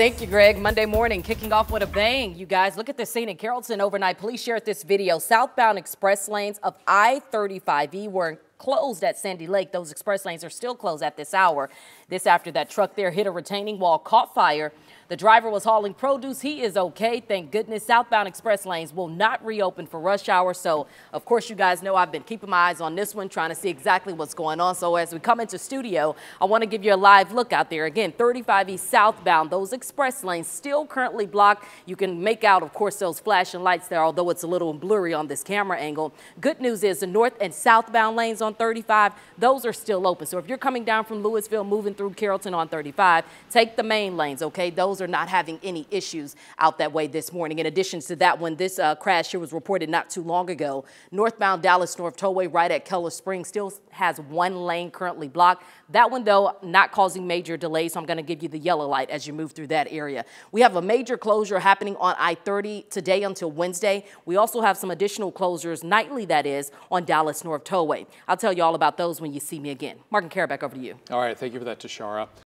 Thank you, Greg. Monday morning, kicking off with a bang. You guys, look at this scene in Carrollton overnight. Police shared this video. Southbound express lanes of I-35E were closed at Sandy Lake. Those express lanes are still closed at this hour. This after that truck there hit a retaining wall, caught fire. The driver was hauling produce. He is okay. Thank goodness. Southbound express lanes will not reopen for rush hour. So, of course, you guys know I've been keeping my eyes on this one, trying to see exactly what's going on. So, as we come into studio, I want to give you a live look out there. Again, 35 East southbound, those express lanes still currently blocked. You can make out, of course, those flashing lights there, although it's a little blurry on this camera angle. Good news is the north and southbound lanes on 35, those are still open. So, if you're coming down from Lewisville, moving through Carrollton on 35, take the main lanes, okay? Those are not having any issues out that way this morning. In addition to that one, this uh, crash here was reported not too long ago. Northbound Dallas North Tollway right at Keller Springs still has one lane currently blocked. That one, though, not causing major delays, so I'm going to give you the yellow light as you move through that area. We have a major closure happening on I-30 today until Wednesday. We also have some additional closures, nightly that is, on Dallas North Tollway. I'll tell you all about those when you see me again. Mark and Kara, back over to you. All right, thank you for that, Tashara.